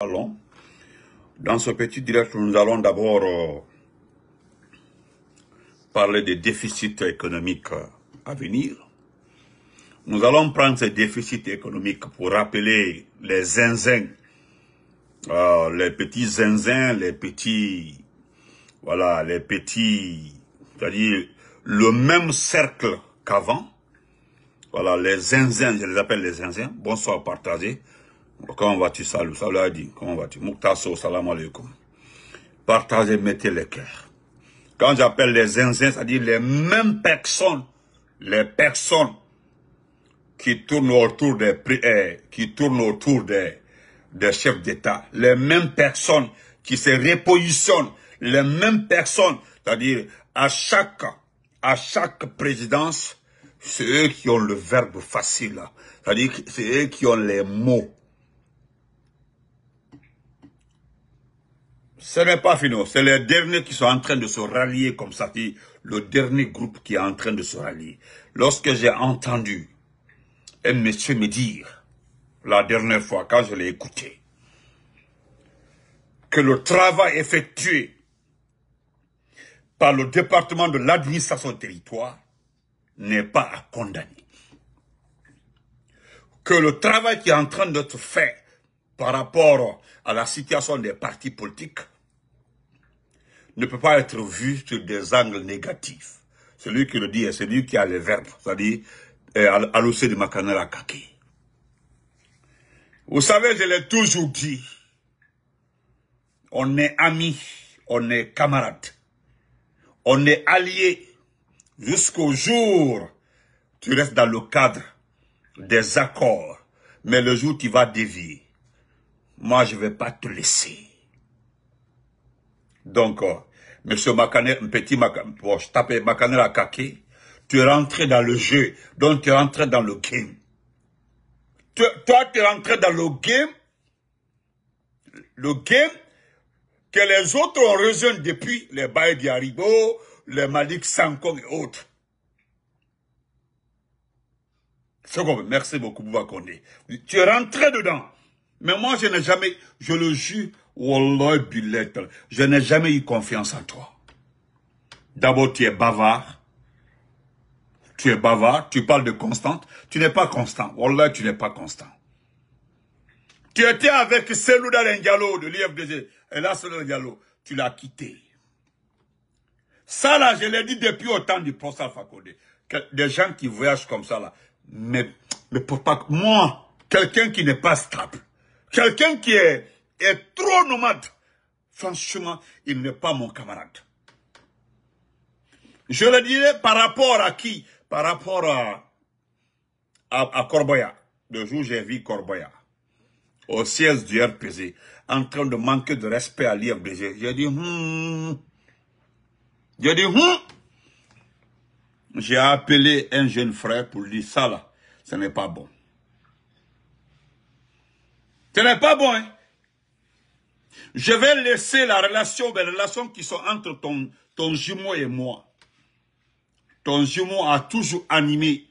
Allons. Dans ce petit direct, nous allons d'abord euh, parler des déficits économiques euh, à venir. Nous allons prendre ces déficits économiques pour rappeler les zinzins, euh, les petits zinzins, les petits, voilà, les petits, c'est-à-dire le même cercle qu'avant. Voilà, les zinzins, je les appelle les zinzins. Bonsoir, partagez. Comment vas-tu, salut, salut Adi, comment vas-tu? Mouktasso, salam alaikum. Partagez, mettez les cœurs. Quand j'appelle les zinzins, c'est-à-dire les mêmes personnes, les personnes qui tournent autour des, eh, qui tournent autour des, des chefs d'État, les mêmes personnes qui se repositionnent, les mêmes personnes, c'est-à-dire à chaque, à chaque présidence, c'est eux qui ont le verbe facile, c'est-à-dire c'est eux qui ont les mots. Ce n'est pas fini, c'est les derniers qui sont en train de se rallier comme ça, le dernier groupe qui est en train de se rallier. Lorsque j'ai entendu un monsieur me dire, la dernière fois quand je l'ai écouté, que le travail effectué par le département de l'administration territoire n'est pas à condamner. Que le travail qui est en train d'être fait par rapport à la situation des partis politiques ne peut pas être vu sur des angles négatifs. Celui qui le dit est celui qui a les verbes, c'est-à-dire à l'océan de Makanela Kaki. Vous savez, je l'ai toujours dit, on est amis, on est camarades, on est alliés jusqu'au jour tu restes dans le cadre des accords, mais le jour tu vas dévier, moi je ne vais pas te laisser. Donc, euh, Monsieur petit Makane, je t'appelle Makanela Kaki, tu es rentré dans le jeu, donc tu es rentré dans le game. toi, tu es rentré dans le game, le game que les autres ont rejoint depuis les Baye Diaribo, les Malik Sankong et autres. Merci beaucoup, Bouba Tu es rentré dedans. Mais moi, je n'ai jamais, je le jure, Wallah je n'ai jamais eu confiance en toi. D'abord, tu es bavard. Tu es bavard, tu parles de constante. Tu n'es pas constant. Wallah, tu n'es pas constant. Tu étais avec Selouda Ndialo de l'IFDG. Et là, Selouda Ndialo, tu l'as quitté. Ça, là, je l'ai dit depuis au temps du professeur Fakode. Des gens qui voyagent comme ça, là. Mais, mais pour pas... Moi, quelqu'un qui n'est pas stable, quelqu'un qui est trop nomade. Franchement, il n'est pas mon camarade. Je le dirais par rapport à qui? Par rapport à, à, Corboya. Le jour où j'ai vu Corboya, au siège du RPZ, en train de manquer de respect à l'IFDG, j'ai dit, hmm. J'ai dit, hmm. J'ai appelé un jeune frère pour lui dire, ça là, ce n'est pas bon. Ce n'est pas bon, hein je vais laisser la relation, les relations qui sont entre ton, ton jumeau et moi. Ton jumeau a toujours animé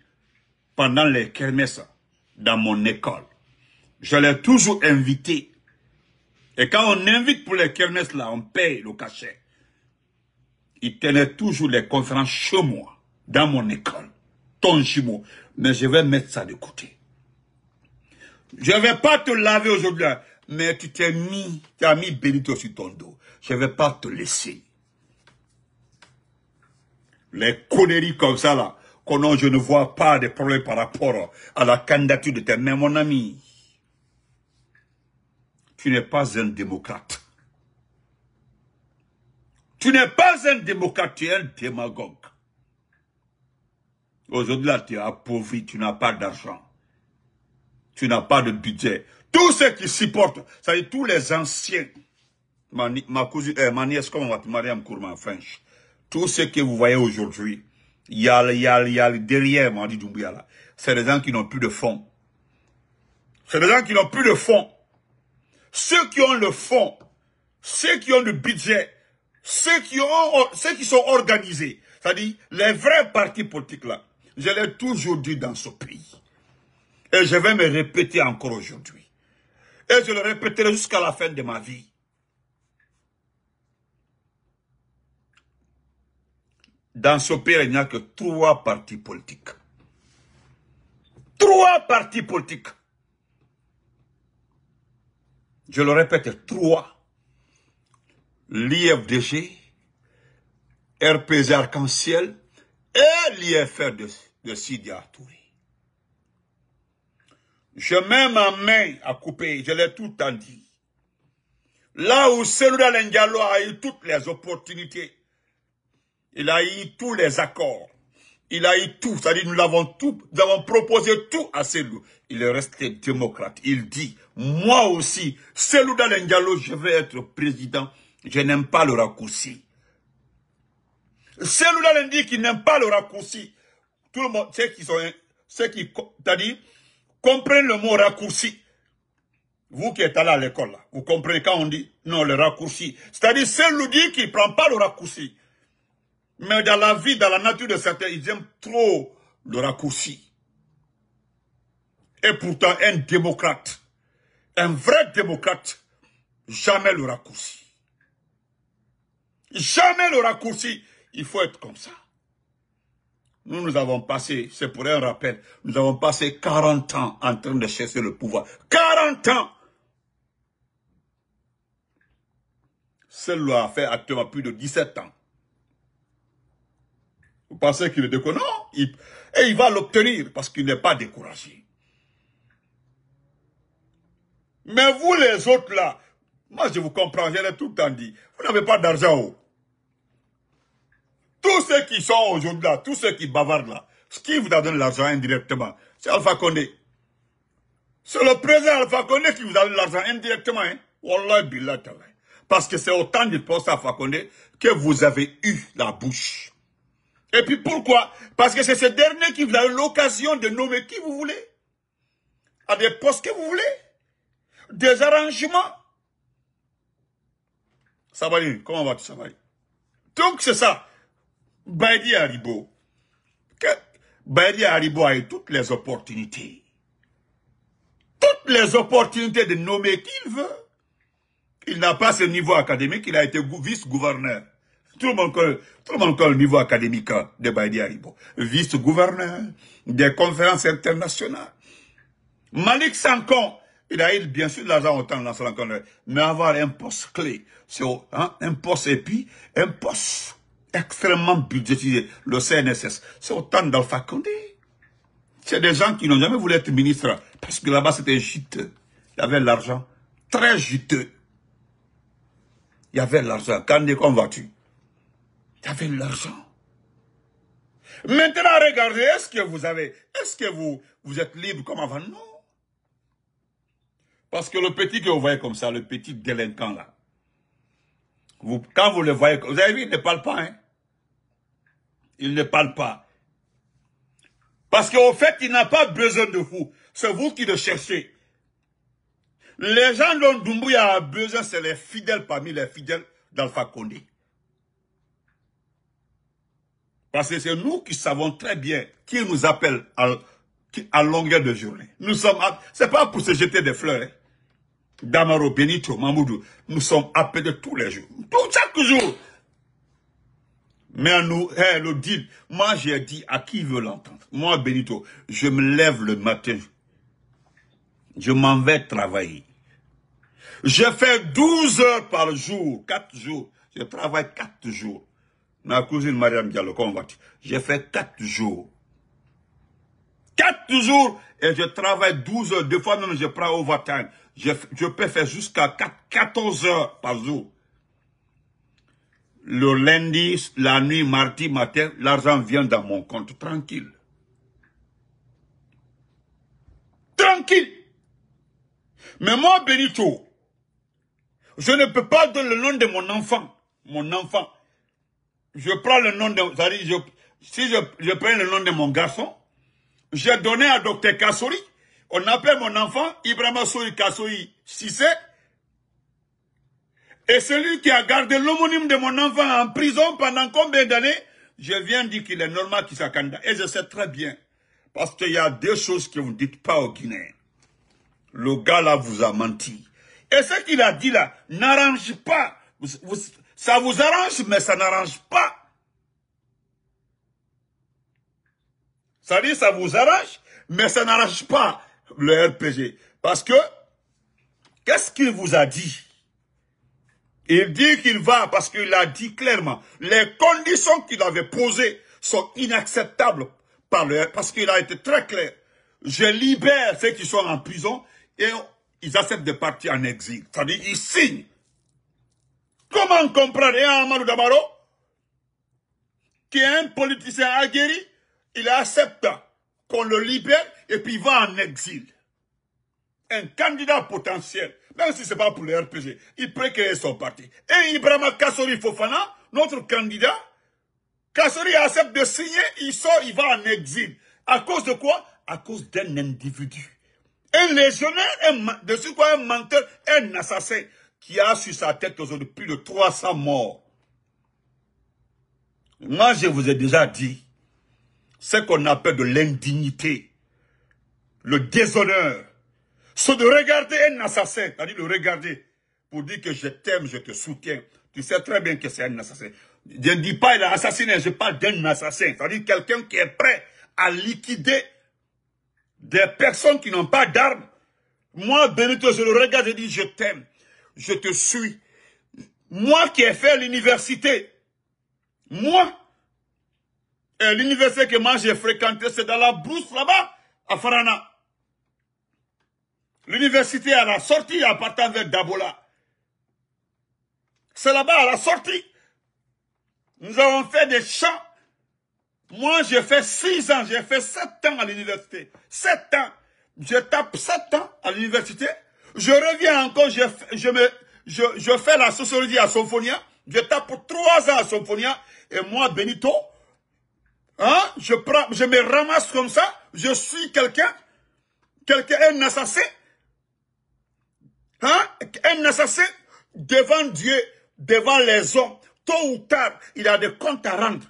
pendant les kermesses dans mon école. Je l'ai toujours invité. Et quand on invite pour les kermesses là, on paye le cachet. Il tenait toujours les conférences chez moi, dans mon école. Ton jumeau. Mais je vais mettre ça de côté. Je ne vais pas te laver aujourd'hui. Mais tu t'es mis, tu as mis Benito sur ton dos. Je ne vais pas te laisser. Les conneries comme ça, là, qu'on je ne vois pas de problème par rapport à la candidature de tes mains, mon ami. Tu n'es pas un démocrate. Tu n'es pas un démocrate, tu es un démagogue. Aujourd'hui, là, tu es appauvri, tu n'as pas d'argent. Tu n'as pas de budget. Tous ceux qui supportent, c'est-à-dire tous les anciens, ma, ma cousine, eh, ma nièce, comme on va Mariam Kourma French, tous ceux que vous voyez aujourd'hui, il y a, y a, y a derrière Madi Doumbia là, c'est des gens qui n'ont plus de fonds. C'est des gens qui n'ont plus de fonds. Ceux qui ont le fonds, ceux qui ont le budget, ceux qui, ont, ceux qui sont organisés, c'est-à-dire les vrais partis politiques là, je l'ai toujours dit dans ce pays. Et je vais me répéter encore aujourd'hui. Et je le répéterai jusqu'à la fin de ma vie. Dans ce pays, il n'y a que trois partis politiques. Trois partis politiques. Je le répète, trois. L'IFDG, RPZ Arc-en-Ciel et l'IFR de, de Sidi Touré. Je mets ma main à couper, je l'ai tout dit. Là où Selouda Lendialo a eu toutes les opportunités, il a eu tous les accords, il a eu tout, c'est-à-dire nous l'avons tout, nous avons proposé tout à Selou. Il est resté démocrate. Il dit, moi aussi, Selouda Lendialo, je vais être président, je n'aime pas le raccourci. Selouda dit qu'il n'aime pas le raccourci. Tout le monde, ceux qui sont, ceux qui, c'est-à-dire, Comprenez le mot raccourci. Vous qui êtes allé à l'école, vous comprenez quand on dit non, le raccourci. C'est-à-dire, c'est l'outil qui ne prend pas le raccourci. Mais dans la vie, dans la nature de certains, ils aiment trop le raccourci. Et pourtant, un démocrate, un vrai démocrate, jamais le raccourci. Jamais le raccourci. Il faut être comme ça. Nous, nous avons passé, c'est pour un rappel, nous avons passé 40 ans en train de chercher le pouvoir. 40 ans Celle-là a fait actuellement plus de 17 ans. Vous pensez qu'il est déconne Non, et il va l'obtenir parce qu'il n'est pas découragé. Mais vous les autres là, moi je vous comprends, je l'ai tout le temps dit, vous n'avez pas d'argent tous ceux qui sont aujourd'hui là, tous ceux qui bavardent là, ce qui vous donne l'argent indirectement, c'est Alpha Condé. C'est le président Alpha Condé qui vous donne l'argent indirectement. Hein. Parce que c'est autant de poste Alpha Condé que vous avez eu la bouche. Et puis pourquoi? Parce que c'est ce dernier qui vous a l'occasion de nommer qui vous voulez. À des postes que vous voulez. Des arrangements. Sabali, comment va-tu Sabali Donc c'est ça. Baidi Haribo, Baidi Haribo a eu toutes les opportunités. Toutes les opportunités de nommer qu'il veut. Il n'a pas ce niveau académique, il a été vice-gouverneur. Tout le monde connaît, le niveau académique de Baidi Haribo. Vice-gouverneur des conférences internationales. Malik Sankon, il a eu bien sûr de l'argent autant dans son mais avoir un poste clé, hein, un poste puis un poste extrêmement budgétisé, le CNSS. C'est autant d'Alpha Condé. C'est des gens qui n'ont jamais voulu être ministre parce que là-bas c'était juteux. Il y avait l'argent très juteux. Il y avait l'argent. Quand comment vas-tu? Il y avait l'argent. Maintenant, regardez, est-ce que vous avez, est-ce que vous, vous êtes libre comme avant? Non. Parce que le petit que vous voyez comme ça, le petit délinquant là, quand vous le voyez, vous avez vu, il ne parle pas, hein il ne parle pas. Parce qu'au fait, il n'a pas besoin de vous. C'est vous qui le cherchez. Les gens dont Doumbouya a besoin, c'est les fidèles parmi les fidèles d'Alpha Condé. Parce que c'est nous qui savons très bien qui nous appelle à, longueur de journée. Nous sommes, c'est pas pour se jeter des fleurs. Hein. Damaro, Benito, Mamoudou, nous sommes appelés tous les jours. Tout chaque jour. Mais nous, hey, le dit, moi j'ai dit à qui veut l'entendre. Moi, Benito, je me lève le matin. Je m'en vais travailler. Je fais 12 heures par jour, 4 jours. Je travaille 4 jours. Ma cousine Mariam Diallo, J'ai fait 4 jours. 4 jours et je travaille 12 heures. Des fois même je prends overtime. Je, je peux faire jusqu'à 14 heures par jour le lundi, la nuit, mardi matin, l'argent vient dans mon compte, tranquille. Tranquille. Mais moi, Benito, je ne peux pas donner le nom de mon enfant. Mon enfant. Je prends le nom de... si je, je prends le nom de mon garçon, j'ai donné à Dr Kassouri, on appelle mon enfant Ibrahima Soui Kassouri Sissé, et celui qui a gardé l'homonyme de mon enfant en prison pendant combien d'années Je viens dire qu'il est normal qu'il soit candidat. Et je sais très bien. Parce qu'il y a deux choses que vous ne dites pas aux Guinéens. Le gars là vous a menti. Et ce qu'il a dit là n'arrange pas. ça vous arrange, mais ça n'arrange pas. Ça dit ça vous arrange, mais ça n'arrange pas le RPG. Parce que, qu'est-ce qu'il vous a dit? Il dit qu'il va, parce qu'il a dit clairement, les conditions qu'il avait posées sont inacceptables par le parce qu'il a été très clair. Je libère ceux qui sont en prison et ils acceptent de partir en exil. C'est-à-dire, ils signent. Comment comprendre? Un Amadou Damaro, qui est un politicien aguerri, il accepte qu'on le libère et puis il va en exil. Un candidat potentiel, même si ce n'est pas pour le RPG, il peut créer son parti. Et Ibrahima Kassori Fofana, notre candidat, Kassori accepte de signer, il sort, il va en exil. À cause de quoi? À cause d'un individu. Un légionnaire, un, de ce quoi un menteur, un assassin qui a sur sa tête aujourd'hui plus de 300 morts. Moi, je vous ai déjà dit, ce qu'on appelle de l'indignité, le déshonneur, c'est de regarder un assassin, c'est-à-dire de regarder pour dire que je t'aime, je te soutiens. Tu sais très bien que c'est un assassin. Je ne dis pas il a assassiné, je parle d'un assassin, c'est-à-dire quelqu'un qui est prêt à liquider des personnes qui n'ont pas d'armes. Moi, Benito, je le regarde et dis je t'aime, je te suis. Moi qui ai fait l'université, moi, l'université que moi j'ai fréquenté, c'est dans la brousse là-bas, à Farana. L'université à la sortie, en partant vers Dabola. C'est là-bas, à la sortie. Nous avons fait des champs. Moi, j'ai fait six ans, j'ai fait sept ans à l'université. Sept ans. Je tape sept ans à l'université. Je reviens encore, je, je, me, je, je fais la sociologie à Symphonia. Je tape pour trois ans à Symphonia. Et moi, Benito, hein, je, me ramasse comme ça. Je suis quelqu'un, quelqu'un, un assassin. Hein, un assassin devant Dieu, devant les hommes. Tôt ou tard, il a des comptes à rendre.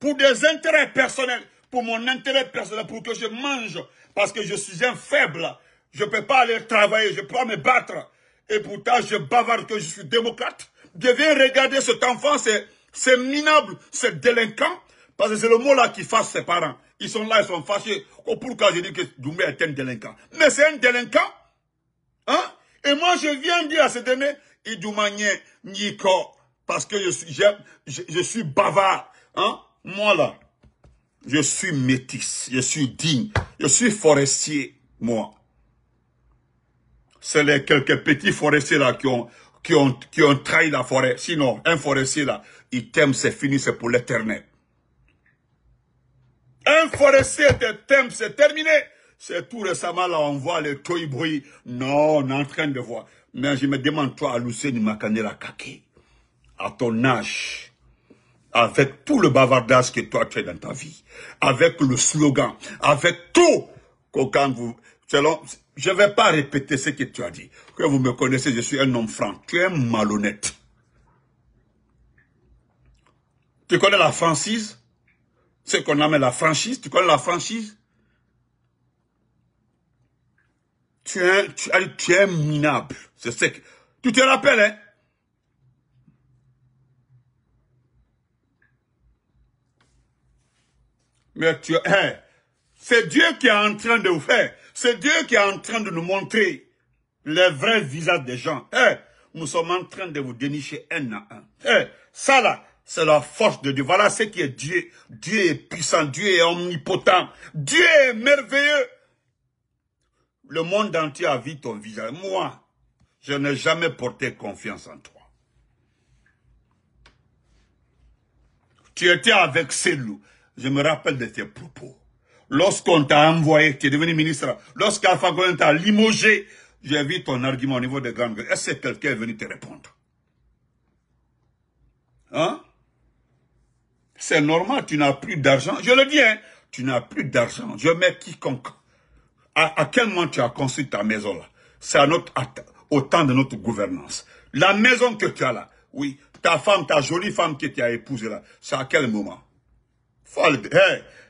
Pour des intérêts personnels, pour mon intérêt personnel, pour que je mange. Parce que je suis un faible. Je ne peux pas aller travailler, je ne peux pas me battre. Et pourtant, je bavarde que je suis démocrate. Je viens regarder cet enfant, c'est minable, c'est délinquant. Parce que c'est le mot là qui fasse ses parents. Ils sont là, ils sont fâchés. Oh, pourquoi je dis que Doumbé est un délinquant? Mais c'est un délinquant. Hein? Et moi, je viens dire à ce dernier, Idoumanye Niko, parce que je suis, je suis bavard. Hein? Moi là, je suis métis, je suis digne, je suis forestier, moi. C'est les quelques petits forestiers là qui ont, qui ont, qui ont trahi la forêt. Sinon, un forestier là, il t'aime, c'est fini, c'est pour l'éternel. Un forestier te t'aime, c'est terminé. C'est tout récemment là, on voit les toy bruit. Non, on est en train de voir. Mais je me demande, toi, Alousseni Makanela Kake, à ton âge, avec tout le bavardage que toi tu as dans ta vie, avec le slogan, avec tout, quand vous, selon, je ne vais pas répéter ce que tu as dit. Que vous me connaissez, je suis un homme franc. Tu es malhonnête. Tu connais la franchise Ce qu'on appelle la franchise. Tu connais la franchise? Tu es, tu, es minable. C'est ce que... Tu te rappelles, hein? Mais tu hein, c'est Dieu qui est en train de vous faire. C'est Dieu qui est en train de nous montrer les vrais visages des gens. Hein, nous sommes en train de vous dénicher un à un. Hein, ça là, c'est la force de Dieu. Voilà ce qui est Dieu. Dieu est puissant, Dieu est omnipotent, Dieu est merveilleux. Le monde entier a vu ton visage. Moi, je n'ai jamais porté confiance en toi. Tu étais avec Selou. Je me rappelle de tes propos. Lorsqu'on t'a envoyé, tu es devenu ministre, lorsqu'Alpha Goyen t'a limogé, j'ai vu ton argument au niveau des grandes Est-ce que quelqu'un est venu te répondre? Hein? C'est normal, tu n'as plus d'argent. Je le dis, hein, tu n'as plus d'argent. Je mets quiconque. À, quel moment tu as construit ta maison là? C'est notre, au temps de notre gouvernance. La maison que tu as là, oui, ta femme, ta jolie femme que tu as épousée là, c'est à quel moment?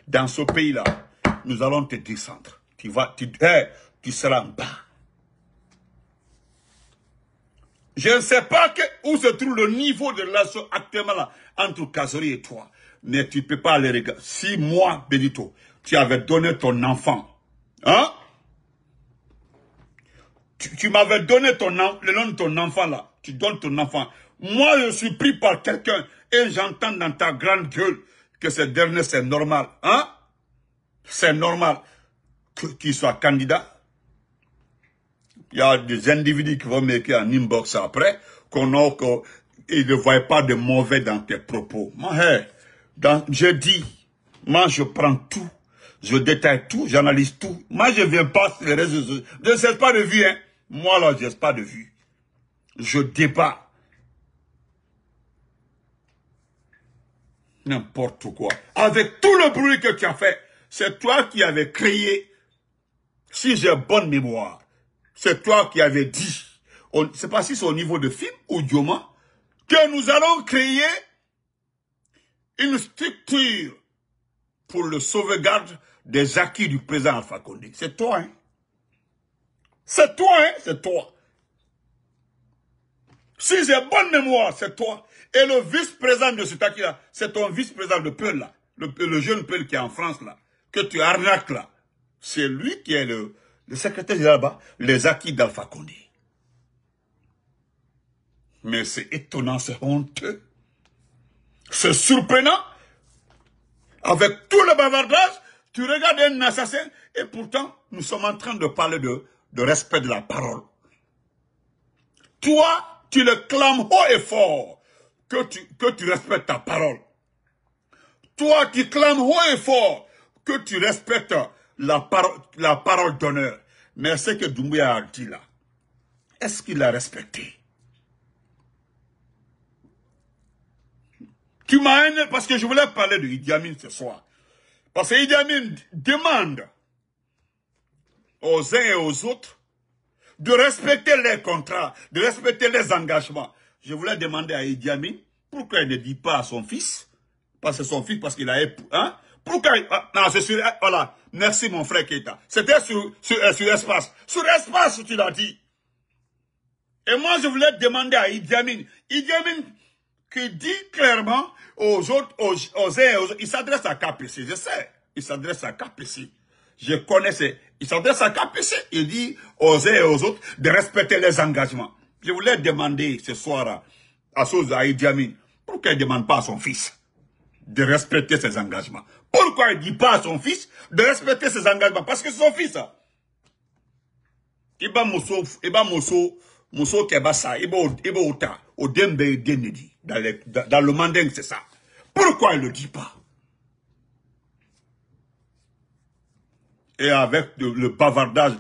Dans ce pays-là, nous allons te descendre. Tu vas, tu, tu seras en bas. Je ne sais pas où se trouve le niveau de relation actuellement là, entre Kazori et toi. Mais tu ne peux pas les regarder. Si moi, Benito, tu avais donné ton enfant, hein? Tu, m'avais donné ton le nom de ton enfant là. Tu donnes ton enfant. Moi, je suis pris par quelqu'un et j'entends dans ta grande gueule que ce dernier, c'est normal. Hein? C'est normal qu'il soit candidat. Il y a des individus qui vont m'écrire en inbox après qu'on ne voient pas de mauvais dans tes propos. Je dis, moi je prends tout, je détaille tout, j'analyse tout. Moi je viens pas sur les réseaux sociaux. Je ne sais pas de vue, hein. Moi là, je pas de vue. Je débat. N'importe quoi. Avec tout le bruit que tu as fait, c'est toi qui avais créé, si j'ai bonne mémoire, c'est toi qui avais dit, c'est pas si c'est au niveau de film ou dioma, que nous allons créer une structure pour le sauvegarde des acquis du président Alpha Condé. C'est toi, hein? C'est toi, hein? C'est toi. Si j'ai bonne mémoire, c'est toi. Et le vice-président de cet acquis-là, c'est ton vice-président de Peul, là. Le, jeune Peul qui est en France, là. Que tu arnaques, là. C'est lui qui est le, secrétaire là-bas, les acquis d'Alpha Condé. Mais c'est étonnant, c'est honteux. C'est surprenant. Avec tout le bavardage, tu regardes un assassin et pourtant, nous sommes en train de parler de, respect de la parole. Toi, tu le clames haut et fort que tu, respectes ta parole. Toi, tu clames haut et fort que tu respectes la, parole, la parole d'honneur. Mais ce que Doumbouya a dit là, est-ce qu'il a respecté? Tu m'as aimé parce que je voulais parler de Idi Amin ce soir. Parce que Idi Amin demande aux uns et aux autres de respecter les contrats, de respecter les engagements. Je voulais demander à Idi Amin pourquoi il ne dit pas à son fils, parce que son fils, parce qu'il a époux, hein? Pourquoi ah, Non, c'est sur... Voilà. Merci, mon frère Keita. C'était sur, sur, euh, sur espace. Sur espace, tu l'as dit. Et moi, je voulais demander à Idi Amin. Idi Amin qui dit clairement aux autres, aux, aux aux il s'adresse à KPC, je sais, il s'adresse à KPC. Je connais, il s'adresse à KPC, il dit aux uns et aux autres de respecter les engagements. Je voulais demander ce soir à, Souza Amin, pourquoi il ne demande pas à son fils de respecter ses engagements? Pourquoi il ne dit pas à son fils de respecter ses engagements? Parce que son fils. Iba Mosso, Iba Mosso, Mosso Kebasa, Iba Ota, Odembe Denedi. Dans, le manding, c'est ça. Pourquoi il ne le dit pas? Et avec le, bavardage...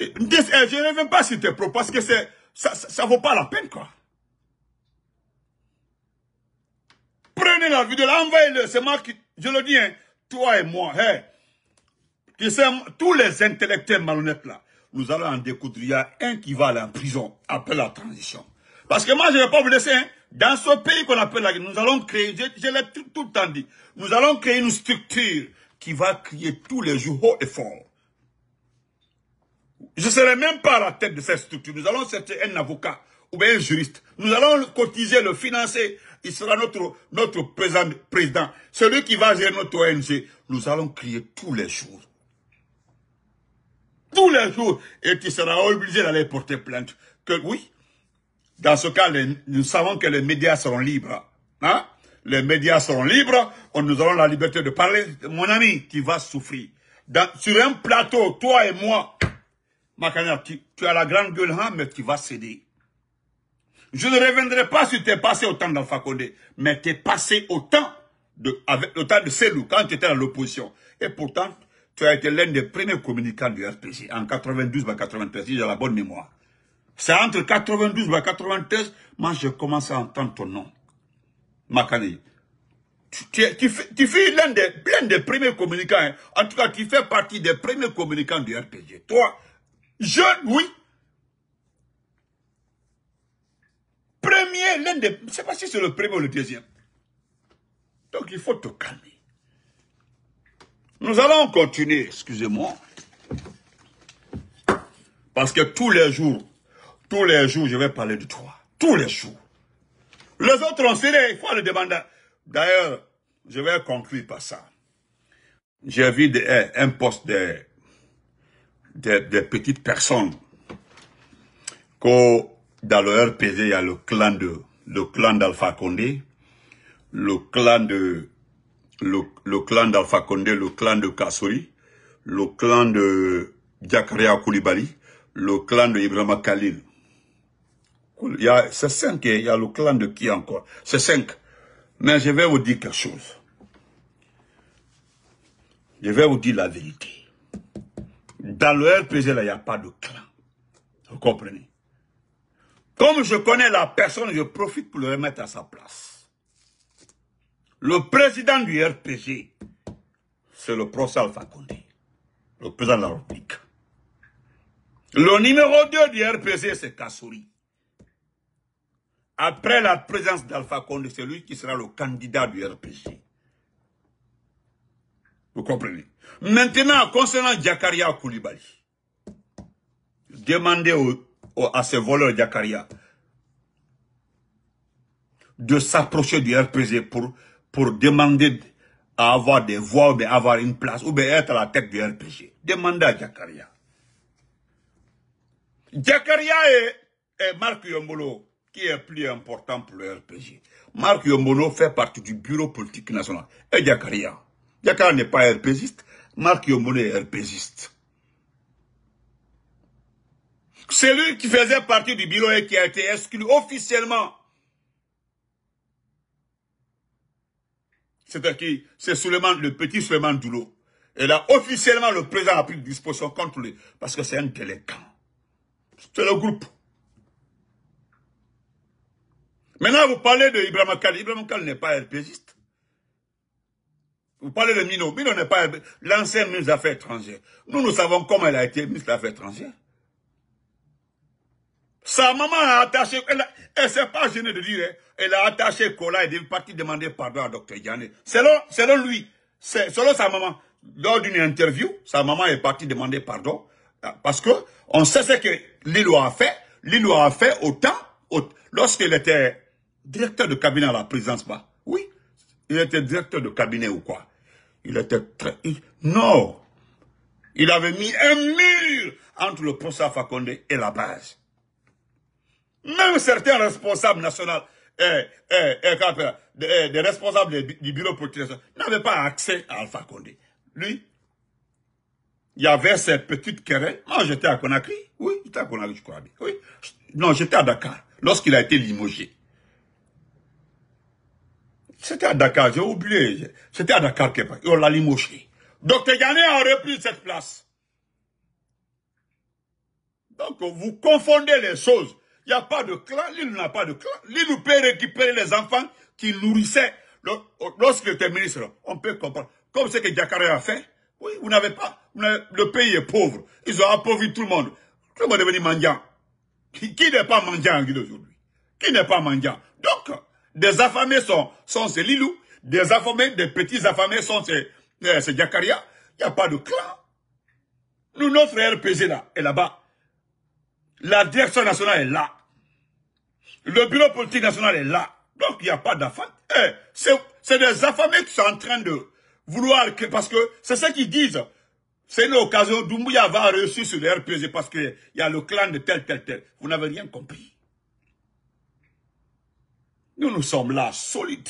Je ne vais pas citer pro parce que ça ne vaut pas la peine, quoi. Prenez la vidéo, envoyez-le. C'est moi qui... Je le dis, hein, toi et moi. Hey, sais, tous les intellectuels malhonnêtes, là, nous allons en découdre. Il y a un qui va aller en prison après la transition. Parce que moi, je ne vais pas vous laisser. Hein. Dans ce pays qu'on appelle la nous allons créer, je, l'ai tout, le temps dit, nous allons créer une structure qui va crier tous les jours haut et fort. Je ne serai même pas à la tête de cette structure. Nous allons chercher un avocat ou bien un juriste. Nous allons cotiser, le financer. Il sera notre, notre président. Celui qui va gérer notre ONG. Nous allons crier tous les jours. Tous les jours. Et tu seras obligé d'aller porter plainte. Que oui, dans ce cas, nous savons que les médias seront libres. Hein? Les médias seront libres, nous aurons la liberté de parler. Mon ami, tu vas souffrir. sur un plateau, toi et moi, Makanya, tu, as la grande gueule, hein, mais tu vas céder. Je ne reviendrai pas si tu es passé au temps d'Alpha Condé, mais tu es passé au temps de, avec de Selou, quand tu étais dans l'opposition. Et pourtant, tu as été l'un des premiers communicants du RPG, en 92 93, j'ai la bonne mémoire. C'est entre 92 et 93, moi je commence à entendre ton nom. Makani. Tu, fais, l'un des, des premiers communicants. Hein. En tout cas, tu fais partie des premiers communicants du RPG. Toi, jeune, oui. Premier, l'un des... Je ne sais pas si c'est le premier ou le deuxième. Donc, il faut te calmer. Nous allons continuer, excusez-moi. Parce que tous les jours, Tous les jours, je vais parler de toi. Tous les jours. Les autres ont serré, il faut le demander. D'ailleurs, je vais conclure par ça. J'ai vu eh, un poste de, de, petites personnes dans le RPG, il y a le clan de le clan d'Alpha Condé, le clan de le, clan d'Alpha Condé, le clan de Kassouri, le clan de Jakaria Koulibaly, le clan de Ibrahima Khalil. Il y a, cinq, il y a le clan de qui encore? C'est cinq. Mais je vais vous dire quelque chose. Je vais vous dire la vérité. Dans le RPG, il n'y a pas de clan. Vous comprenez? Comme je connais la personne, je profite pour le remettre à sa place. Le président du RPG, c'est le professeur Alpha Condé, le président de la République. Le numéro 2 du RPG, c'est Kassouri. Après la présence d'Alpha Condé, c'est lui qui sera le candidat du RPG. Vous comprenez? Maintenant, concernant Jakaria Koulibaly, demandez à ces voleurs Jakaria de s'approcher du RPG pour, pour demander à avoir des voix ou bien avoir une place ou bien être à la tête du RPG. Demandez à Jakaria. Jakaria et, et Marc Yombolo qui est plus important pour le RPG. Marc Yombono fait partie du bureau politique national. Et Yakaria. Yakaria n'est pas RPGiste. Marc Yombono est RPGiste. C'est lui qui faisait partie du bureau et qui a été exclu officiellement. C'est qui? C'est le petit Suleiman Doulo. Et là, officiellement, le président a pris disposition contre lui. Parce que c'est un délinquant. C'est le groupe. Maintenant, vous parlez de Ibrahim. Ibrahim Kal n'est pas RPGiste. Vous parlez de Mino. Mino n'est pas l'ancien ministre des Affaires étrangères. Nous, nous savons comment elle a été ministre des Affaires étrangères. Sa maman a attaché, elle ne s'est pas gênée de dire, hein. elle a attaché Kola et est partie demander pardon à Dr. Yanné. Selon, selon lui, selon sa maman, lors d'une interview, sa maman est partie demander pardon. Parce que on sait ce que Lilo a fait. Lilo a fait autant, lorsqu'il était Directeur de cabinet à la présidence, bah. Oui. Il était directeur de cabinet ou quoi Il était très... non. Il avait mis un mur entre le professeur Fakonde et la base. Même certains responsables nationaux, des responsables du bureau politique n'avaient pas accès à Alpha Condé. Lui, il y avait cette petite querelle. Moi, j'étais à Conakry. Oui, j'étais à Conakry, je crois. Oui. Non, j'étais à Dakar, lorsqu'il a été limogé. C'était à Dakar, j'ai oublié. C'était à Dakar on l'a limoché. Docteur Yanné a repris cette place. Donc, vous confondez les choses. Il n'y a pas de clan, l'île n'a pas de clan. L'île peut récupérer les enfants qui nourrissaient lorsqu'il était ministre. On peut comprendre. Comme ce que Dakar a fait. Oui, vous n'avez pas. le pays est pauvre. Ils ont appauvri tout le monde. Tout le monde est devenu mendiant. Qui, n'est pas mendiant aujourd'hui? Qui n'est pas mendiant? Donc, des affamés sont, sont ces Lilou. Des affamés, des petits affamés sont ces, euh. Il n'y a pas de clan. Nous, notre RPG là, est là-bas. La direction nationale est là. Le bureau politique national est là. Donc, il n'y a pas d'affamés. Eh, c'est des affamés qui sont en train de vouloir que, parce que c'est ce qu'ils disent. C'est une occasion, Doumbouya va réussir sur le RPG parce qu'il y a le clan de tel, tel, tel. Vous n'avez rien compris. Nous, nous sommes là, solides.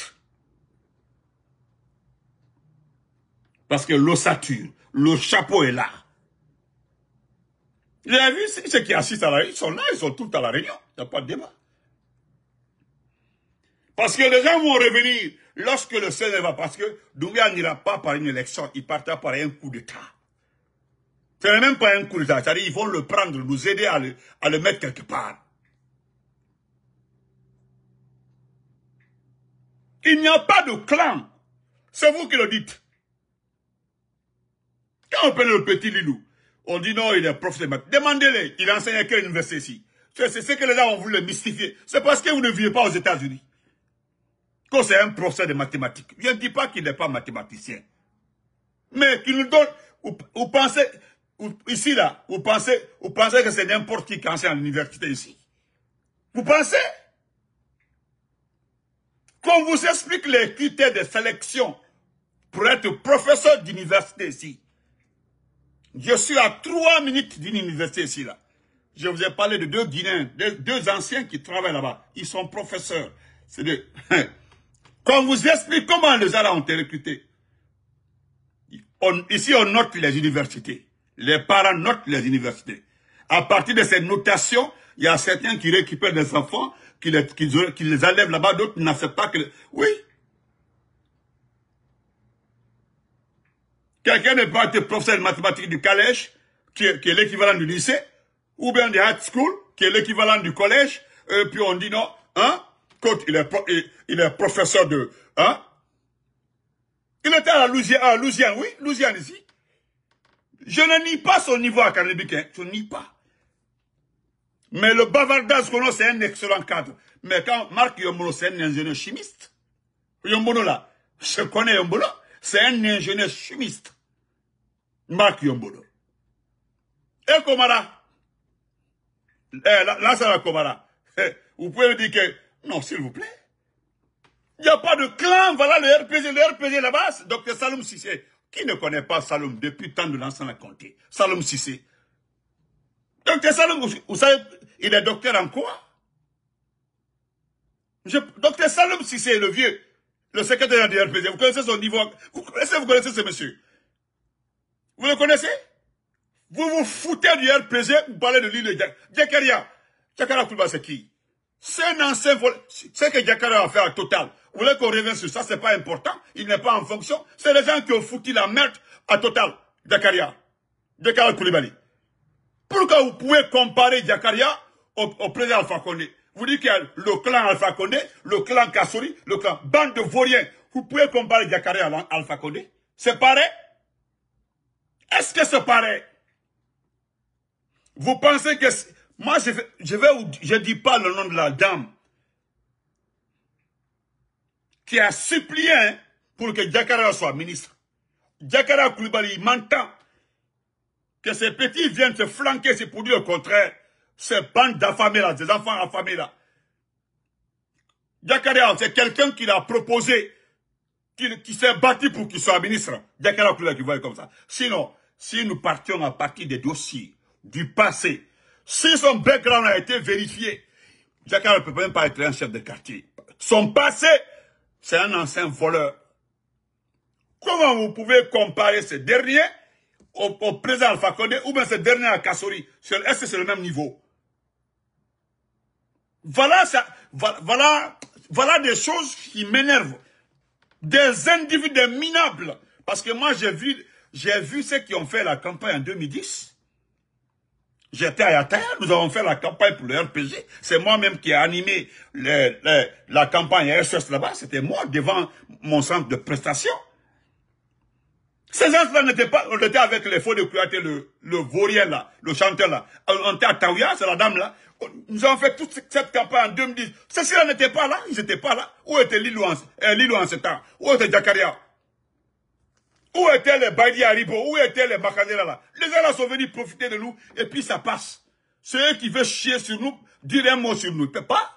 Parce que l'ossature, le chapeau est là. Vous avez vu ceux qui assistent à la réunion, ils sont là, ils sont tous à la réunion. Il n'y a pas de débat. Parce que les gens vont revenir lorsque le Seigneur va, parce que Doumbia n'ira pas par une élection, il partira par un coup d'État. Ce n'est même pas un coup d'État, c'est-à-dire qu'ils vont le prendre, nous aider à le mettre quelque part. Il n'y a pas de clan. C'est vous qui le dites. Quand on appelle le petit Lilou, on dit non, il est prof de maths. Demandez-le, il enseigne à quelle université ici? C'est ce que les gens ont voulu mystifier. C'est parce que vous ne vivez pas aux États-Unis. Quand c'est un professeur de mathématiques. Je ne dis pas qu'il n'est pas mathématicien. Mais qu'il nous donne, vous, pensez, ici là, vous pensez, vous pensez que c'est n'importe qui qui enseigne à l'université ici. Vous pensez? Qu'on vous explique les critères de sélection pour être professeur d'université ici. Je suis à trois minutes d'une université ici, là. Je vous ai parlé de deux Guinéens, deux, anciens qui travaillent là-bas. Ils sont professeurs. C'est de... Qu'on vous explique comment les Arabes ont été recrutés. ici, on note les universités. Les parents notent les universités. À partir de ces notations, il y a certains qui récupèrent des enfants, qui les, qui, les enlèvent là-bas, d'autres n'acceptent pas que... Oui. Quelqu'un ne peut pas être professeur de mathématiques du collège, qui est, l'équivalent du lycée, ou bien de high school, qui est l'équivalent du collège, et puis on dit non, hein, quand il est, il est professeur de, hein, il était à Louisiane, à Louisiane, oui, Louisiane ici. Je ne nie pas son niveau académique, hein, je ne nie pas. Mais le bavardage qu'on a, c'est un excellent cadre. Mais quand Marc Yombono, c'est un ingénieur chimiste. Yombono là, je connais Yombono, c'est un ingénieur chimiste. Marc Yombono. Et Komara, eh, là, c'est la Komara. Eh, vous pouvez me dire que, non, s'il vous plaît. Il n'y a pas de clan, voilà le RPG, le RPG là-bas, docteur Saloum Sissé. Qui ne connaît pas Saloum depuis tant de l'ancien à compter Saloum Sissé. Docteur Saloum, vous savez, il est docteur en quoi? Docteur Saloum Sissé, le vieux, le secrétaire du RPG, vous connaissez son niveau Vous connaissez, vous connaissez ce monsieur? Vous le connaissez? Vous vous foutez du RPG, vous parlez de l'île de Djakaria. Djakaria Kouba, c'est qui? C'est un ancien vol. C'est que Djakaria a fait à Total. Vous voulez qu'on revienne sur ça, c'est pas important. Il n'est pas en fonction. C'est les gens qui ont foutu la merde à Total. Djakaria. Djakaria Koulibaly. Pourquoi vous pouvez comparer Djakaria au, président Alpha Condé Vous dites qu'il y a le clan Alpha Condé, le clan Kassori, le clan bande de vauriens. Vous pouvez comparer Djakaria à Alpha Condé C'est pareil? Est-ce que c'est pareil? Vous pensez que... Moi, je vais, je je dis pas le nom de la dame qui a supplié hein, pour que Djakaria soit ministre. Djakaria Koulibaly, m'entend que ces petits viennent se flanquer, c'est pour dire le contraire. Ces bandes d'affamés là, des enfants affamés là. Diakaria, c'est quelqu'un qui l'a proposé, qui, s'est battu pour qu'il soit ministre. Diakaria qui voit comme ça. Sinon, si nous partions à partir des dossiers du passé, si son background a été vérifié, Diakaria ne peut même pas être un chef de quartier. Son passé, c'est un ancien voleur. Comment vous pouvez comparer ce dernier au, président Alpha Condé ou bien ce dernier à Kassori. Est-ce que c'est le même niveau? Voilà, ça, voilà, voilà des choses qui m'énervent. Des individus minables. Parce que moi, j'ai vu, j'ai vu ceux qui ont fait la campagne en 2010. J'étais à Yataya, nous avons fait la campagne pour le RPG. C'est moi-même qui ai animé la campagne RSS là-bas. C'était moi devant mon centre de prestation. Ces gens-là n'étaient pas, on était avec les faux de Kouyaté, le, le vaurien là, le chanteur là. On était à Taouya, c'est la dame là. Nous avons fait toute cette campagne en 2010. Ceux-là n'étaient pas là, ils n'étaient pas là. Où était Lilo en, ce temps Où était Jakaria? Où étaient les Baidi Haribo? Où étaient les Bakadera là? Les gens là sont venus profiter de nous et puis ça passe. Ceux qui veulent chier sur nous, dire un mot sur nous, ils pas.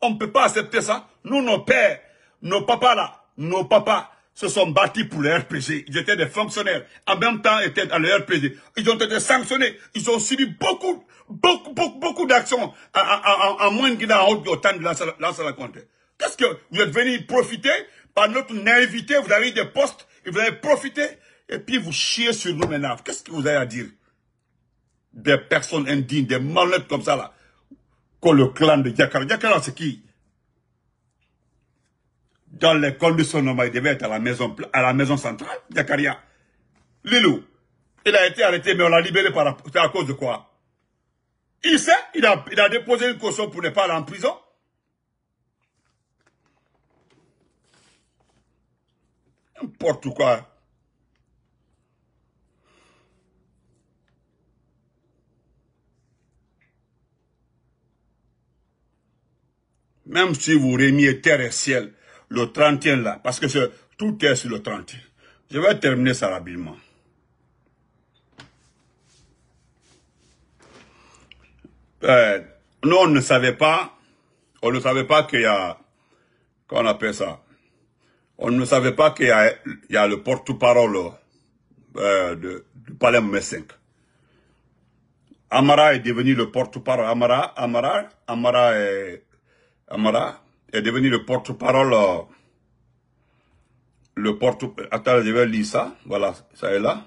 On ne peut pas accepter ça. Nous, nos pères, nos papas là, nos papas, se sont bâtis pour le RPG. Ils étaient des fonctionnaires. En même temps, ils étaient dans le RPG. Ils ont été sanctionnés. Ils ont subi beaucoup, beaucoup, beaucoup, beaucoup d'actions en, moins de en haute au temps de la compte. Qu'est-ce que vous êtes venus profiter par notre naïveté, vous avez des postes, vous avez profité, et puis vous chiez sur nous maintenant. Qu'est-ce que vous avez à dire? Des personnes indignes, des malhonnêtes comme ça là. Comme le clan de Diakara. Diakara, c'est qui? Dans les conditions normales, il devait être à la maison, à la maison centrale, Yakaria. Lilou, il a été arrêté, mais on l'a libéré par, à cause de quoi? Il sait, il a, il a déposé une caution pour ne pas aller en prison. N'importe quoi. Même si vous remiez terre et ciel, le 31 là, parce que tout est sur le 31. Je vais terminer ça rapidement. Euh, nous, on ne savait pas On ne savait pas qu'il y a, qu'on appelle ça, on ne savait pas qu'il y y a le porte-parole euh, du palais M5. Amara est devenu le porte-parole. Amara, Amara, Amara est, Amara est devenu le porte-parole, euh, le porte, attends, je vais lire ça. Voilà, ça est là.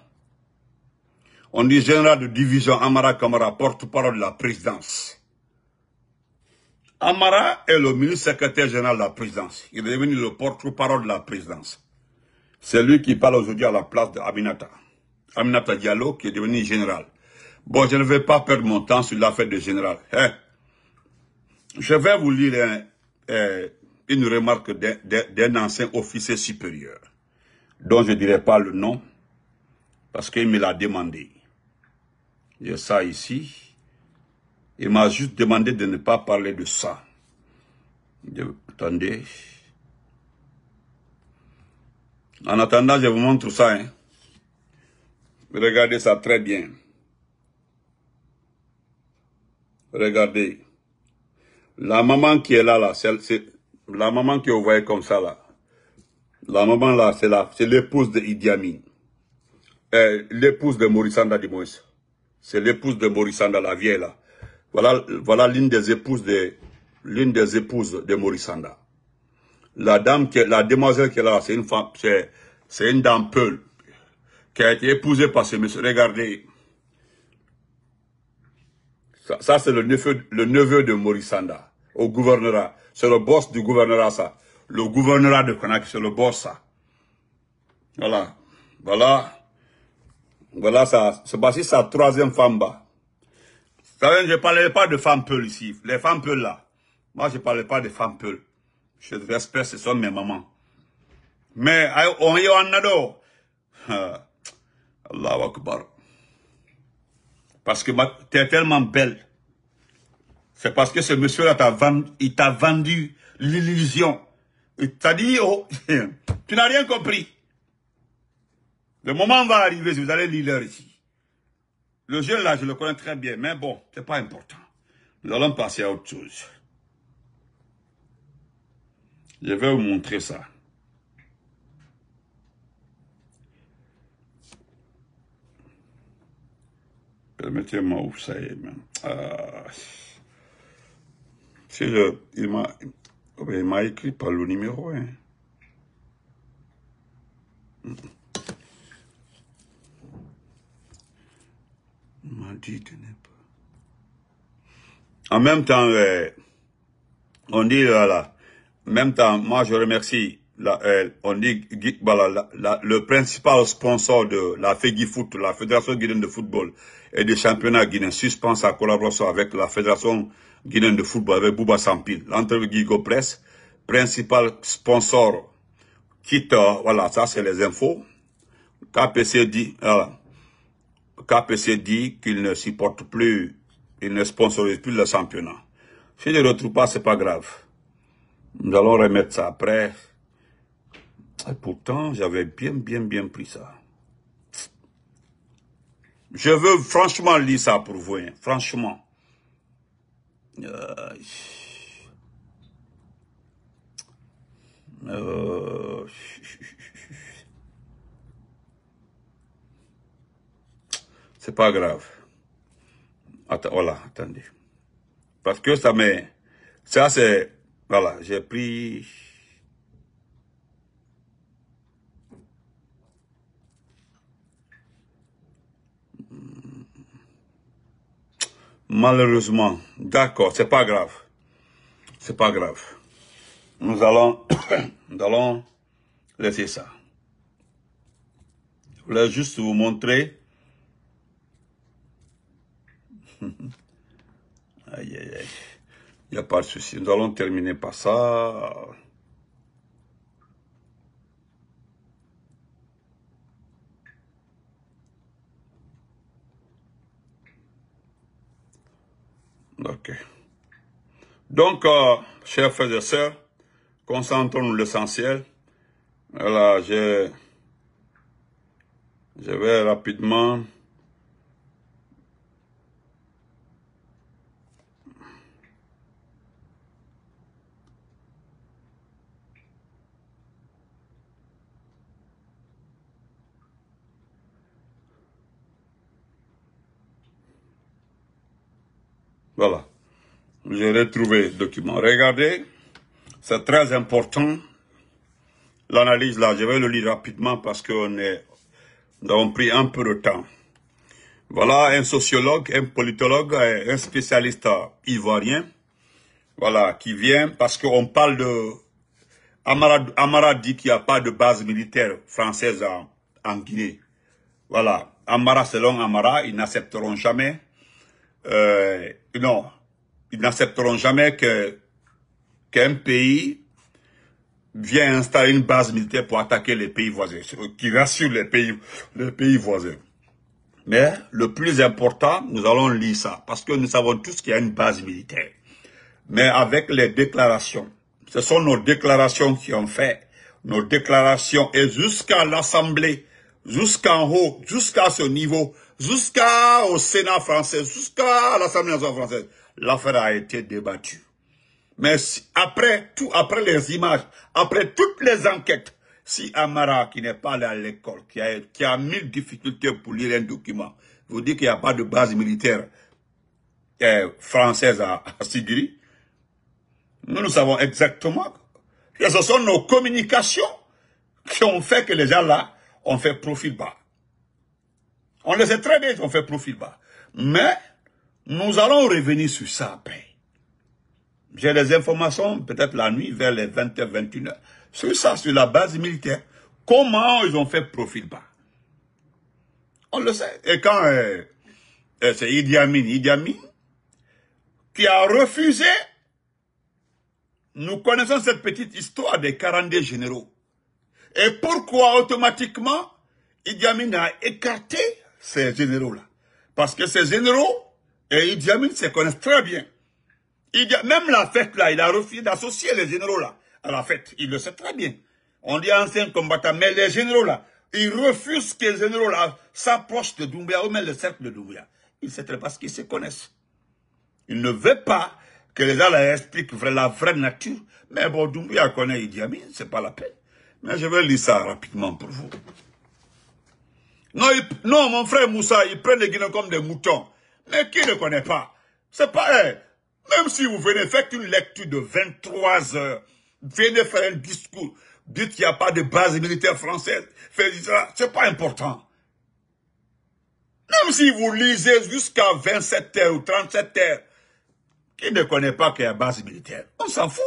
On dit général de division Amara Kamara, porte-parole de la présidence. Amara est le ministre secrétaire général de la présidence. Il est devenu le porte-parole de la présidence. C'est lui qui parle aujourd'hui à la place d'Aminata. Aminata Diallo qui est devenu général. Bon, je ne vais pas perdre mon temps sur l'affaire de général. Hein? Je vais vous lire une remarque d'un ancien officier supérieur, dont je ne dirai pas le nom, parce qu'il me l'a demandé. J'ai ça ici. Il m'a juste demandé de ne pas parler de ça. attendez. En attendant, je vous montre ça. Hein. Regardez ça très bien. Regardez. La maman qui est là, là, c'est la maman que vous voyez comme ça, là. La maman, là, c'est l'épouse de Idi Amin. Euh, l'épouse de Morissanda Dimois. C'est l'épouse de Morissanda, la vieille, là. Voilà, voilà l'une des épouses de, l'une des épouses de Morissanda. La dame qui la demoiselle qui est là, c'est une femme, c'est, c'est une dame peule, qui a été épousée par ce monsieur. Regardez, ça, c'est le neveu, le neveu de Morissanda, au gouvernorat. C'est le boss du gouvernorat, ça. Le gouvernorat de Konaki, c'est le boss, ça. Voilà. Voilà. Voilà, ça. C'est passé sa troisième femme, bas. je ne parlais pas de femmes peules ici. Les femmes peules, là. Moi, je ne parlais pas de femmes peules. Je respecte, ce sont mes mamans. Mais, on y en a Allah Akbar. Parce que tu es tellement belle. C'est parce que ce monsieur-là t'a vendu, il t'a vendu l'illusion. Il t'a dit, oh, tu n'as rien compris. Le moment va arriver, vous allez lire ici. Le jeune là, je le connais très bien, mais bon, c'est pas important. Nous allons passer à autre chose. Je vais vous montrer ça. Permettez-moi où ça est. Ah. Le, il m'a, il m'a écrit par le numéro, hein. Il m'a dit de ne pas. En même temps, euh, on dit, voilà, en même temps, moi je remercie euh, on dit le principal sponsor de la Foot, la Fédération guinéenne de football et des championnats guinéens, suspend sa collaboration avec la Fédération guinéenne de football, avec Bouba Sampil. L'entreprise Guigo Press, principal sponsor, quitte, voilà, ça c'est les infos. KPC dit, KPC dit qu'il ne supporte plus, il ne sponsorise plus le championnat. Si ne retrouve pas, c'est pas grave. Nous allons remettre ça après. Et pourtant, j'avais bien, bien, bien pris ça. Je veux franchement lire ça pour vous, hein. franchement. Euh... Euh... C'est pas grave. Attends, voilà, attendez. Parce que ça m'est... Ça, c'est... Voilà, j'ai pris... Malheureusement. D'accord, c'est pas grave. C'est pas grave. Nous allons, nous allons laisser ça. Je voulais juste vous montrer. aïe, aïe, aïe. Il n'y a pas de souci. Nous allons terminer par ça. Ok. Donc, euh, chers frères et sœurs, concentrons-nous l'essentiel. Voilà, je, je vais rapidement... Voilà. J'ai retrouvé le document. Regardez, c'est très important. L'analyse là, je vais le lire rapidement parce est, nous avons pris un peu de temps. Voilà un sociologue, un politologue, un spécialiste ivoirien, voilà, qui vient parce qu'on parle de... Amara, Amara dit qu'il n'y a pas de base militaire française en, en Guinée. Voilà, Amara, selon Amara, ils n'accepteront jamais, euh, non, ils n'accepteront jamais que qu'un pays vienne installer une base militaire pour attaquer les pays voisins, qui rassure les pays, les pays voisins. Mais le plus important, nous allons lire ça, parce que nous savons tous qu'il y a une base militaire. Mais avec les déclarations, ce sont nos déclarations qui ont fait, nos déclarations, et jusqu'à l'Assemblée, jusqu'en haut, jusqu'à ce niveau, jusqu'au Sénat français, jusqu'à l'Assemblée nationale française, l'affaire a été débattue. Mais après tout, après les images, après toutes les enquêtes, si Amara, qui n'est pas allé à l'école, qui a, qui a mille difficultés pour lire un document, vous dit qu'il n'y a pas de base militaire euh, française à, à nous, nous savons exactement que ce sont nos communications qui ont fait que les gens là ont fait profil bas. On le sait très bien qu'ils ont fait profil bas. Mais nous allons revenir sur ça après. J'ai des informations, peut-être la nuit, vers les 20h, 21h. Sur ça, sur la base militaire. Comment ils ont fait profil bas On le sait. Et quand euh, euh, c'est Idi Amin, Idi Amin, qui a refusé, nous connaissons cette petite histoire des 42 généraux. Et pourquoi automatiquement Idi Amin a écarté ces généraux-là? Parce que ces généraux et Idi Amin se connaissent très bien. même la fête là, il a refusé d'associer les généraux là à la fête. Il le sait très bien. On dit ancien combattant, mais les généraux là, ils refusent que les généraux là s'approchent de Doumbia ou même le cercle de Doumbia. Ils savent parce qu'ils se connaissent. Ils ne veulent pas que les gens expliquent la vraie nature. Mais bon, Doumbia connaît Idi Amin, c'est pas la peine. Mais je vais lire ça rapidement pour vous. Non, non mon frère Moussa, ils prennent les Guinéens comme des moutons. Mais qui ne connaît pas? C'est pas... même si vous venez faire une lecture de 23 heures, venez faire un discours, dites qu'il n'y a pas de base militaire française, c'est pas important. Même si vous lisez jusqu'à 27 heures ou 37 heures, qui ne connaît pas qu'il y a base militaire? On s'en fout.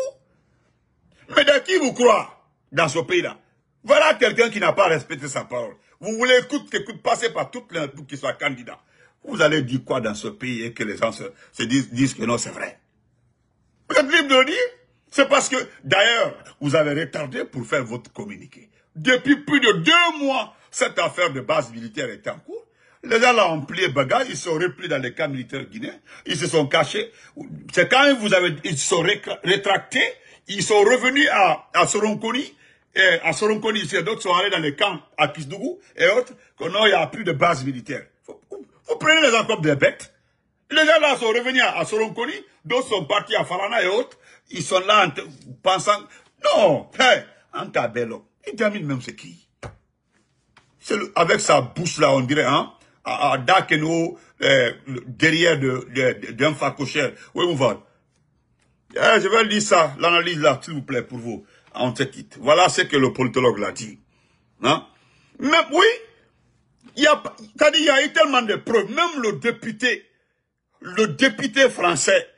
Mais de qui vous croyez dans ce pays-là? Voilà quelqu'un qui n'a pas respecté sa parole. Vous voulez écouter, écoute, passer par toutes les pour qu'il soit candidat. Vous allez dire quoi dans ce pays et que les gens se, disent, que non, c'est vrai? Vous êtes libre de le dire C'est parce que, d'ailleurs, vous avez retardé pour faire votre communiqué. Depuis plus de deux mois, cette affaire de base militaire est en cours. Les gens là ont plié bagage, ils sont repris dans les camps militaires guinéens, ils se sont cachés. C'est quand vous avez, ils se sont rétractés, ils sont revenus à, à Soronkoni, et à Soronkoni, d'autres sont allés dans les camps à Kisdougou et autres, que non, il n'y a plus de base militaire. Vous prenez les comme des bêtes. Les gens là sont revenus à Soronkoni, d'autres sont partis à Farana et autres. Ils sont là en pensant, non, hey, en tabello. Il termine même c'est qui? Avec sa bouche là, on dirait, hein, à, à Dakeno, euh, derrière d'un de, de, facochère. Oui, on va. Eh, je vais lire ça, l'analyse là, s'il vous plaît, pour vous. On se quitte. Voilà ce que le politologue l'a dit. Hein? Mais oui, il y a, il y a eu tellement de preuves. Même le député, le député français,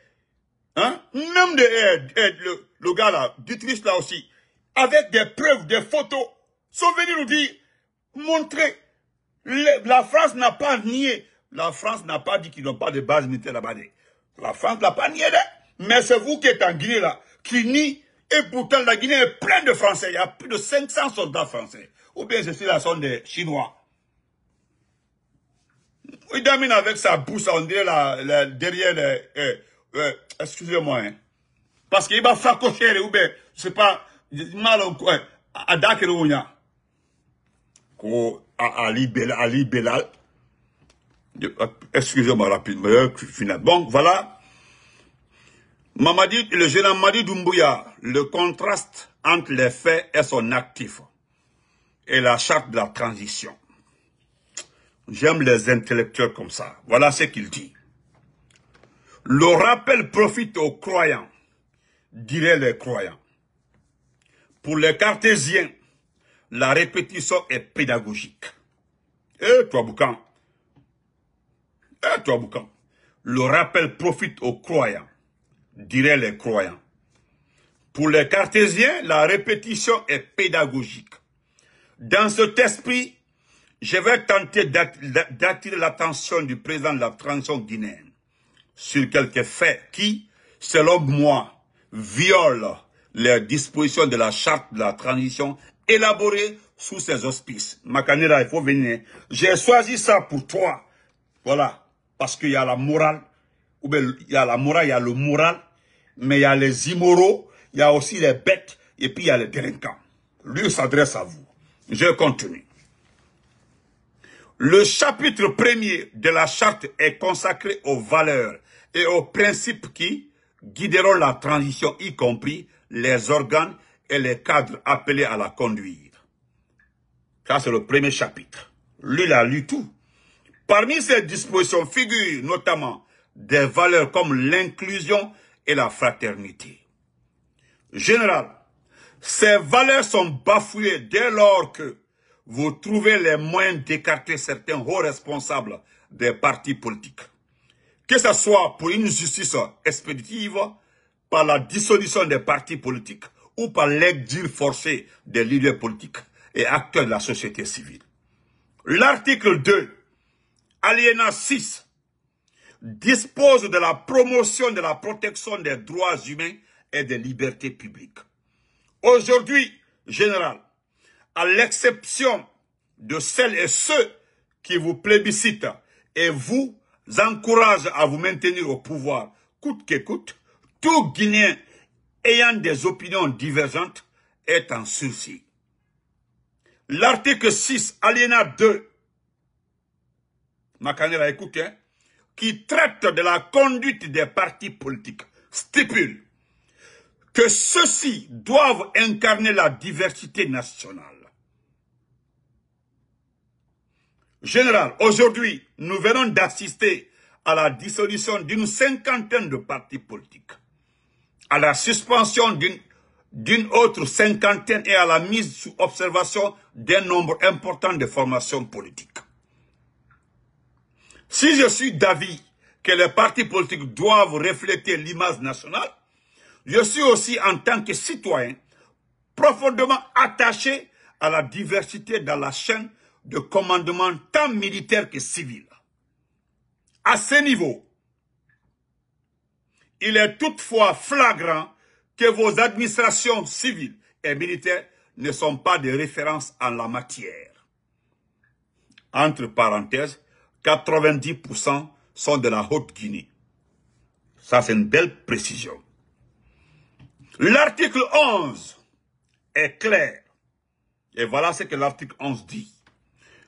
hein, même de, eh, eh, le, le, gars là, Dutrice là aussi, avec des preuves, des photos, sont venus nous dire, montrer, la France n'a pas nié, la France n'a pas dit qu'ils n'ont pas de base militaire là-bas. La France n'a pas nié, mais c'est vous qui êtes en Guinée là, qui nie, et pourtant la Guinée est pleine de Français, il y a plus de 500 soldats français. Ou bien ceci là sont des Chinois. Il termine avec sa bouche, on dirait la, derrière les... Euh, euh, excusez-moi, hein. Parce qu'il va faire cocher, ou bien, je sais pas, mal au coin, à Dakerounia. Belal, Ali Belal. Excusez-moi rapidement. Bon, voilà. Mamadi, le général Mamadi Doumbouya, le contraste entre les faits et son actif et la charte de la transition. J'aime les intellectuels comme ça. Voilà ce qu'il dit. Le rappel profite aux croyants, diraient les croyants. Pour les cartésiens, la répétition est pédagogique. Eh, toi, Boucan. Eh, toi, Boucan. Le rappel profite aux croyants, diraient les croyants. Pour les cartésiens, la répétition est pédagogique. Dans cet esprit, je vais tenter d'attirer l'attention du président de la transition guinéenne sur quelques faits qui, selon moi, violent les dispositions de la charte de la transition élaborée sous ses auspices. Makanera, il faut venir. J'ai choisi ça pour toi. Voilà. Parce qu'il y a la morale. Il y a la morale, il y a le moral. Mais il y a les immoraux. Il y a aussi les bêtes. Et puis il y a les délinquants. Lui s'adresse à vous. Je continue. Le chapitre premier de la charte est consacré aux valeurs et aux principes qui guideront la transition, y compris les organes et les cadres appelés à la conduire. Ça, c'est le premier chapitre. Lui, a lu tout. Parmi ces dispositions figurent notamment des valeurs comme l'inclusion et la fraternité. Général, ces valeurs sont bafouées dès lors que vous trouvez les moyens d'écarter certains hauts responsables des partis politiques. Que ce soit pour une justice expéditive, par la dissolution des partis politiques ou par l'exil forcé des leaders politiques et acteurs de la société civile. L'article 2, alinéa 6, dispose de la promotion de la protection des droits humains et des libertés publiques. Aujourd'hui, général, à l'exception de celles et ceux qui vous plébiscitent et vous encouragent à vous maintenir au pouvoir coûte que coûte, tout Guinéen ayant des opinions divergentes est en sursis. L'article 6, alinéa 2, Makanela écoute, hein, qui traite de la conduite des partis politiques, stipule que ceux-ci doivent incarner la diversité nationale. Général, aujourd'hui, nous venons d'assister à la dissolution d'une cinquantaine de partis politiques, à la suspension d'une autre cinquantaine et à la mise sous observation d'un nombre important de formations politiques. Si je suis d'avis que les partis politiques doivent refléter l'image nationale, je suis aussi en tant que citoyen profondément attaché à la diversité dans la chaîne de commandement tant militaire que civil. À ce niveau, il est toutefois flagrant que vos administrations civiles et militaires ne sont pas de référence en la matière. Entre parenthèses, 90% sont de la Haute-Guinée. Ça, c'est une belle précision. L'article 11 est clair. Et voilà ce que l'article 11 dit.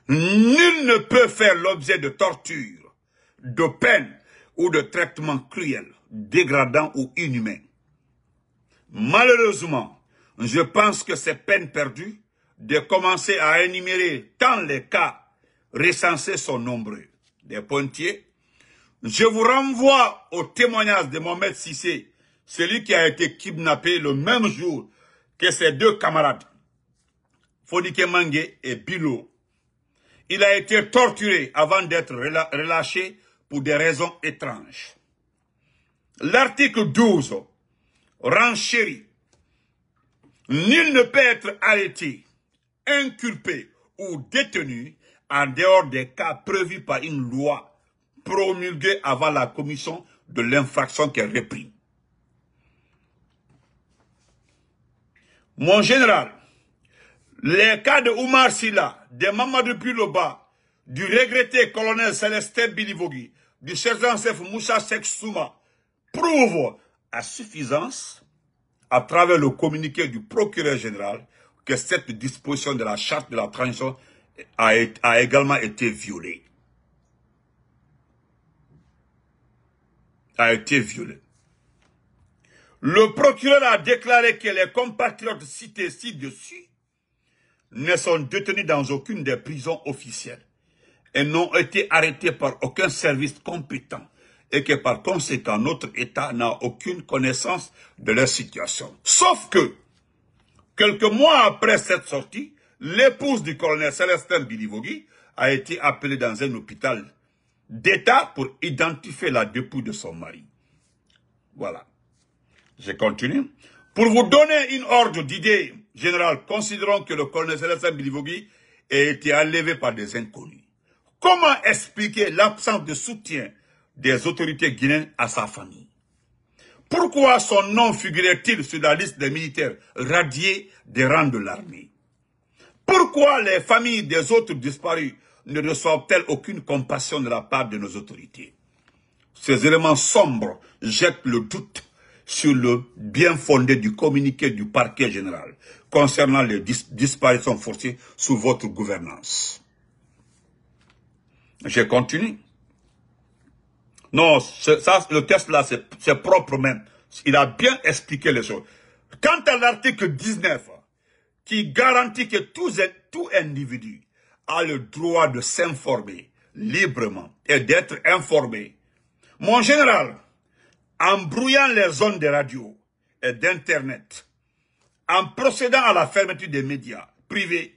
Nul ne peut faire l'objet de torture, de peine ou de traitement cruel, dégradant ou inhumain. Malheureusement, je pense que c'est peine perdue de commencer à énumérer tant les cas recensés sont nombreux. Des pointiers. Je vous renvoie au témoignage de Mohamed Sissé, celui qui a été kidnappé le même jour que ses deux camarades, Fodike Mange et Bilo, il a été torturé avant d'être relâché pour des raisons étranges. L'article 12 renchérit. Nul ne peut être arrêté, inculpé ou détenu en dehors des cas prévus par une loi promulguée avant la commission de l'infraction qu'elle réprime. Mon général, les cas de Oumar Silla, de Mamadou Piloba, du regretté colonel Célestin Bilivogui, du sergent-chef Moussa Seksouma, prouvent à suffisance, à travers le communiqué du procureur général, que cette disposition de la charte de la transition a également été violée. A été violée. Le procureur a déclaré que les compatriotes cités ci-dessus ne sont détenus dans aucune des prisons officielles et n'ont été arrêtés par aucun service compétent et que par conséquent notre État n'a aucune connaissance de leur situation. Sauf que, quelques mois après cette sortie, l'épouse du colonel Célestin Bilivogui a été appelée dans un hôpital d'État pour identifier la dépouille de son mari. Voilà. Je continue. Pour vous donner une ordre d'idée générale, considérons que le colonel Célestin Bilivogui a été enlevé par des inconnus. Comment expliquer l'absence de soutien des autorités guinéennes à sa famille? Pourquoi son nom figurait-il sur la liste des militaires radiés des rangs de l'armée? Pourquoi les familles des autres disparus ne reçoivent-elles aucune compassion de la part de nos autorités? Ces éléments sombres jettent le doute sur le bien fondé du communiqué du parquet général concernant les disparitions forcées sous votre gouvernance. Je continue. Non, ça, le test là, c'est propre même. Il a bien expliqué les choses. Quant à l'article 19, qui garantit que tout, tout individu a le droit de s'informer librement et d'être informé. Mon général, en brouillant les zones de radio et d'internet, en procédant à la fermeture des médias privés,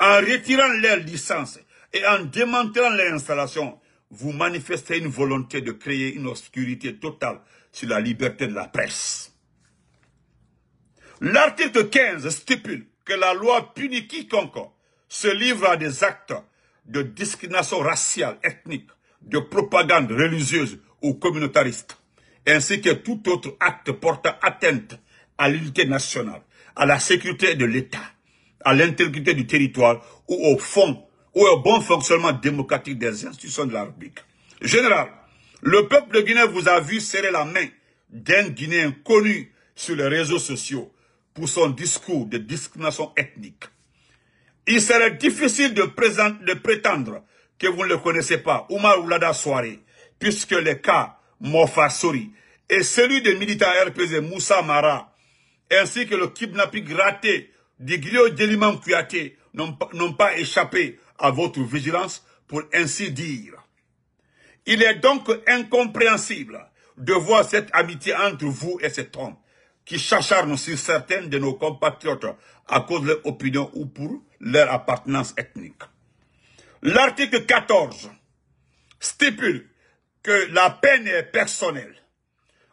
en retirant leurs licences et en démantelant les installations, vous manifestez une volonté de créer une obscurité totale sur la liberté de la presse. L'article 15 stipule que la loi punit quiconque se livre à des actes de discrimination raciale, ethnique, de propagande religieuse ou communautariste, ainsi que tout autre acte portant atteinte à l'unité nationale, à la sécurité de l'État, à l'intégrité du territoire ou au fond ou au bon fonctionnement démocratique des institutions de la République. Général, le peuple de Guinée vous a vu serrer la main d'un Guinéen connu sur les réseaux sociaux pour son discours de discrimination ethnique. Il serait difficile de, de prétendre que vous ne le connaissez pas, Oumar Oulada Soare, puisque les cas Mofa Sori et celui des militaires RPZ Moussa Mara, ainsi que le kidnapping raté d'Iglio Deliman Kouyaté n'ont pas échappé à votre vigilance pour ainsi dire. Il est donc incompréhensible de voir cette amitié entre vous et cet homme qui s'acharne sur certains de nos compatriotes à cause de leur opinion ou pour leur appartenance ethnique. L'article 14 stipule que la peine est personnelle.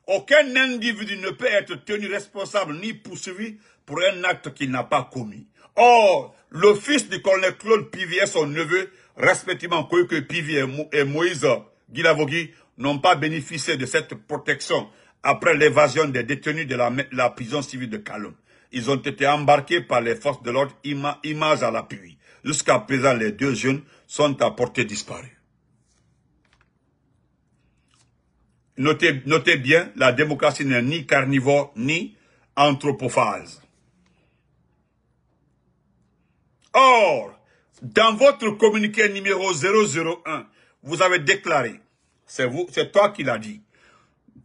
Aucun individu ne peut être tenu responsable ni poursuivi pour un acte qu'il n'a pas commis. Or, le fils du colonel Claude Pivier et son neveu, respectivement Koyke Pivier et Moïse Guilavogui, n'ont pas bénéficié de cette protection après l'évasion des détenus de la, prison civile de Kaloum. Ils ont été embarqués par les forces de l'ordre, image à l'appui. Jusqu'à présent, les deux jeunes sont à portée disparue. Notez, bien, la démocratie n'est ni carnivore ni anthropophage. Or, dans votre communiqué numéro 001, vous avez déclaré, c'est vous, c'est toi qui l'as dit,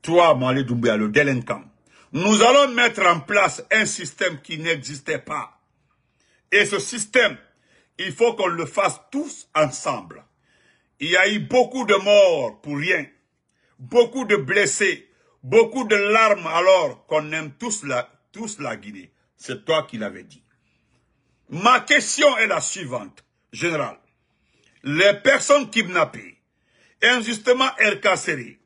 toi, Mali Doumbia, le délinquant, nous allons mettre en place un système qui n'existait pas. Et ce système, il faut qu'on le fasse tous ensemble. Il y a eu beaucoup de morts pour rien, beaucoup de blessés, beaucoup de larmes alors qu'on aime tous la, tous Guinée. C'est toi qui l'avais dit. Ma question est la suivante, général. Les personnes kidnappées, injustement incarcérées,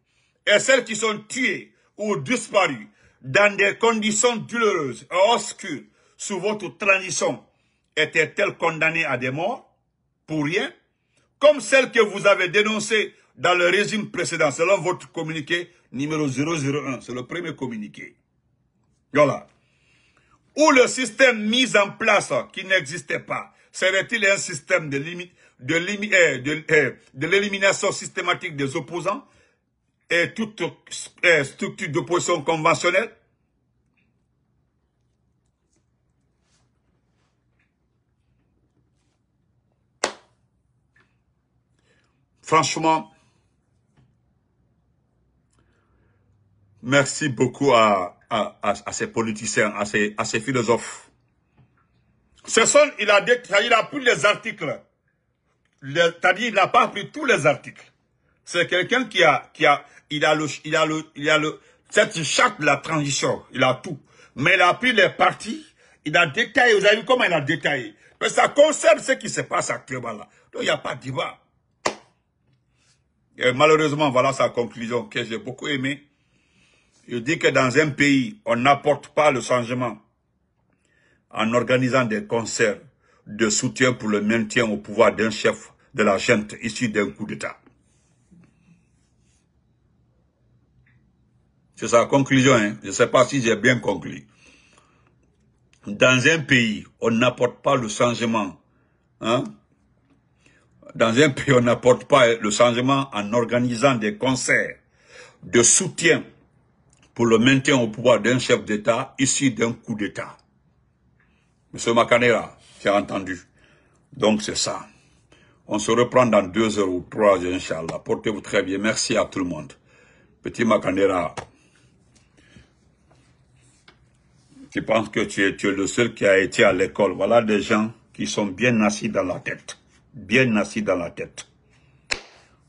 et celles qui sont tuées ou disparues dans des conditions douloureuses et obscures sous votre tradition, étaient-elles condamnées à des morts? Pour rien? Comme celles que vous avez dénoncées dans le régime précédent, selon votre communiqué numéro 001, c'est le premier communiqué. Voilà. Ou le système mis en place qui n'existait pas, serait-il un système de, de, euh, euh, de l'élimination systématique des opposants et toute euh, structure d'opposition conventionnelle? Franchement, merci beaucoup à ces politiciens, à ces, philosophes. Ce sont, il a, il a pris les articles. C'est-à-dire, il n'a pas pris tous les articles. C'est quelqu'un qui a, qui a, il a le, il a le, il a le, cette charte de la transition, il a tout. Mais il a pris les parties, il a détaillé, vous avez vu comment il a détaillé? Mais ça concerne ce qui se passe actuellement là. Donc il n'y a pas de malheureusement, voilà sa conclusion que j'ai beaucoup aimé. Il dit que dans un pays, on n'apporte pas le changement en organisant des concerts de soutien pour le maintien au pouvoir d'un chef de la gente issu d'un coup d'État. C'est sa conclusion, hein. je ne sais pas si j'ai bien conclu. Dans un pays, on n'apporte pas le changement. Hein? Dans un pays, on n'apporte pas le changement en organisant des concerts de soutien pour le maintien au pouvoir d'un chef d'État issu d'un coup d'État. Monsieur Macanera, as entendu. Donc c'est ça. On se reprend dans deux heures ou trois, Inch'Allah. Portez-vous très bien. Merci à tout le monde. Petit Macanera, tu penses que tu es, tu es le seul qui a été à l'école. Voilà des gens qui sont bien assis dans la tête. Bien assis dans la tête.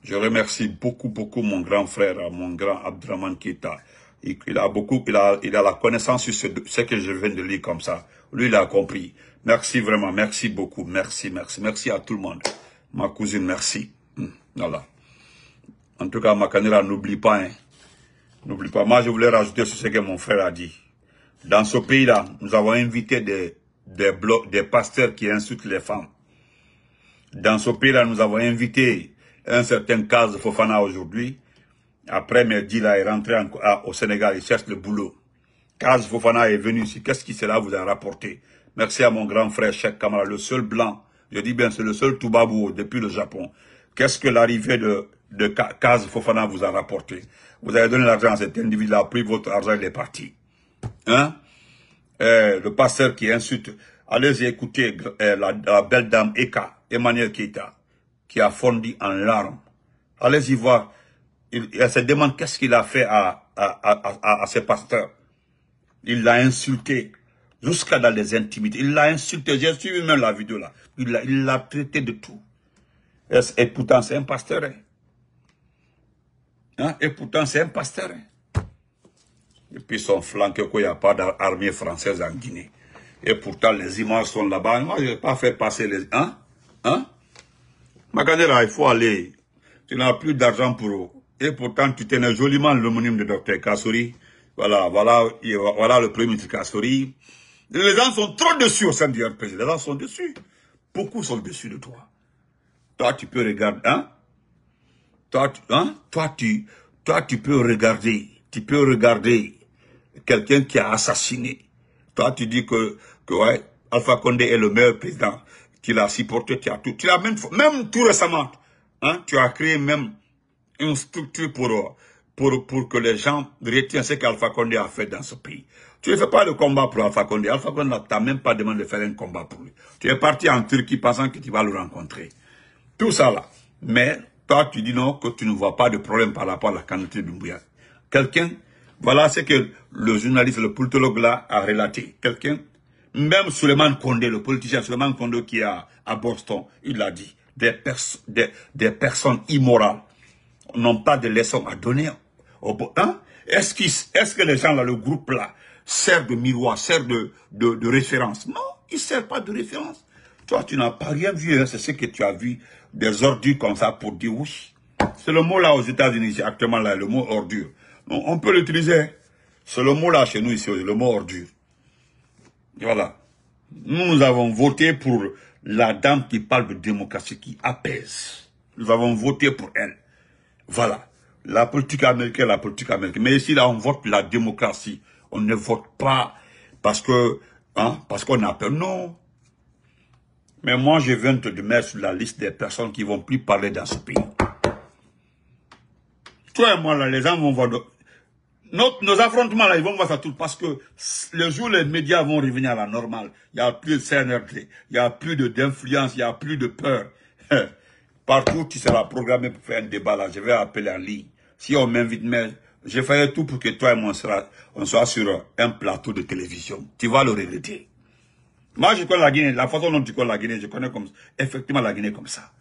Je remercie beaucoup, beaucoup mon grand frère, mon grand Abdraman Kita. Il, a beaucoup, il a, il a la connaissance sur ce, ce que je viens de lire comme ça. Lui, il a compris. Merci vraiment, merci beaucoup, merci, merci, merci à tout le monde. Ma cousine, merci. Hmm, voilà. En tout cas, Makanera, n'oublie pas, hein. N'oublie pas. Moi, je voulais rajouter sur ce que mon frère a dit. Dans ce pays-là, nous avons invité des, des, blocs, des pasteurs qui insultent les femmes. Dans ce pays-là, nous avons invité un certain Kaz Fofana aujourd'hui. Après, Merdi là, est rentré au Sénégal, il cherche le boulot. Kaz Fofana est venu ici. Qu'est-ce qui cela vous a rapporté? Merci à mon grand frère Cheikh Kamara, le seul blanc. Je dis bien, c'est le seul Toubabou depuis le Japon. Qu'est-ce que l'arrivée de, de Kaz Fofana vous a rapporté? Vous avez donné l'argent à cet individu, il a pris votre argent, il est parti. Hein? Eh, Le pasteur qui insulte. Allez écouter eh, la, belle dame Eka, Emmanuel Keita, qui a fondu en larmes. Allez-y voir. Il, elle se demande qu'est-ce qu'il a fait à, à, à. Il l'a insulté jusqu'à dans les intimités. Il l'a insulté. J'ai suivi même la vidéo là. Il l'a traité de tout. Et, pourtant, c'est un pasteur. Hein? Hein? Et pourtant, c'est un pasteur. Hein? Et puis, son flanqué qu'il n'y a pas d'armée française en Guinée. Et pourtant, les images sont là-bas. Moi, je n'ai pas fait passer les... Hein? Hein? Maganera, il faut aller. Tu n'as plus d'argent pour. Et pourtant, tu tenais joliment l'homonyme de Dr Kassouri. Voilà, voilà, voilà le premier ministre Kassouri. Les gens sont trop dessus au sein du RPG. Les gens sont dessus. Beaucoup sont dessus de toi. Toi, tu peux regarder, hein? Toi, tu, hein? Toi, tu, toi, tu peux regarder. Tu peux regarder quelqu'un qui a assassiné. Toi, tu dis que, que ouais, Alpha Condé est le meilleur président. Tu l'as supporté, tu as tout. Tu l'as même, même tout récemment, hein? Tu as créé même une structure pour, pour, pour que les gens retiennent ce qu'Alpha Condé a fait dans ce pays. Tu ne fais pas le combat pour Alpha Condé. Alpha Condé ne t'a même pas demandé de faire un combat pour lui. Tu es parti en Turquie pensant que tu vas le rencontrer. Tout ça là. Mais toi, tu dis non, que tu ne vois pas de problème par rapport à la candidature d'Umbuya. Quelqu'un, voilà ce que le journaliste, le politologue là a relaté. Quelqu'un, même Suleiman Condé, le politicien Suleiman Condé qui est à, Boston, il a dit, des, des, des personnes immorales n'ont pas de leçons à donner. Hein? Est-ce est -ce que les gens là, le groupe là, sert de miroir, sert de, de, de référence? Non, il ne sert pas de référence. Toi, tu n'as pas rien vu, hein, c'est ce que tu as vu, des ordures comme ça pour dire oui. C'est le mot là aux États-Unis, actuellement là, le mot ordure. on peut l'utiliser. C'est le mot là chez nous ici, le mot ordure. Voilà. Nous, nous avons voté pour la dame qui parle de démocratie, qui apaise. Nous avons voté pour elle. Voilà. La politique américaine, la politique américaine. Mais ici, là, on vote la démocratie. On ne vote pas parce que, hein, parce qu'on a peur. Non. Mais moi, je viens te mettre sur la liste des personnes qui vont plus parler dans ce pays. Toi et moi, là, les gens vont voir... nos affrontements, là, ils vont voir ça tout. Parce que le jour où les médias vont revenir à la normale, il n'y a plus de CNRD, il n'y a plus d'influence, il n'y a plus de peur. Partout, tu seras programmé pour faire un débat là. Je vais appeler en ligne. Si on m'invite, mais je ferai tout pour que toi et moi, on soit sur un plateau de télévision. Tu vas le regretter. Moi, je connais la Guinée. La façon dont tu connais la Guinée, je connais comme, effectivement la Guinée comme ça.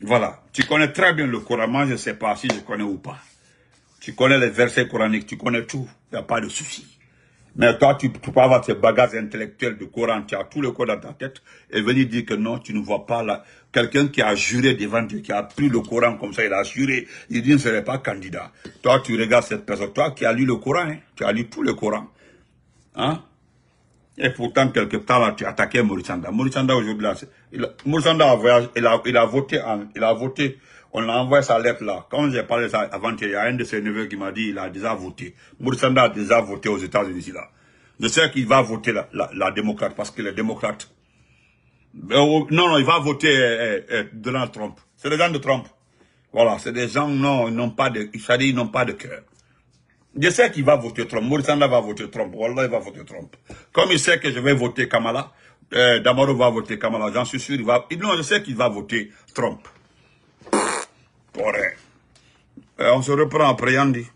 Voilà. Tu connais très bien le Coran. Moi, je ne sais pas si je connais ou pas. Tu connais les versets coraniques, tu connais tout. Il n'y a pas de souci. Mais toi, tu, peux avoir tes bagages intellectuels de Coran, tu as tout le Coran dans ta tête, et venir dire que non, tu ne vois pas là. Quelqu'un qui a juré devant Dieu, qui a pris le Coran comme ça, il a juré, il dit ne serait pas candidat. Toi, tu regardes cette personne, toi qui as lu le Coran, hein, tu as lu tout le Coran. Hein? Et pourtant, quelque temps là, tu as attaqué Mauricanda. Mauricanda aujourd'hui, là, il, a, voyagé, il, a, voté, il a voté on a envoyé sa lettre là. Quand j'ai parlé ça avant, il y a un de ses neveux qui m'a dit il a déjà voté. Moursanda a déjà voté aux États-Unis là. Je sais qu'il va voter la, la, démocrate parce qu'il est démocrate. Oh, non, non, il va voter eh, eh, Donald Trump. C'est des gens de Trump. Voilà, c'est des gens, non, ils n'ont pas de, ils n'ont pas de cœur. Je sais qu'il va voter Trump. Moursanda va voter Trump. Voilà, il va voter Trump. Comme il sait que je vais voter Kamala, euh, Damaro va voter Kamala, j'en suis sûr, il va, non, je sais qu'il va voter Trump. Eh, on se reprend après Yandy.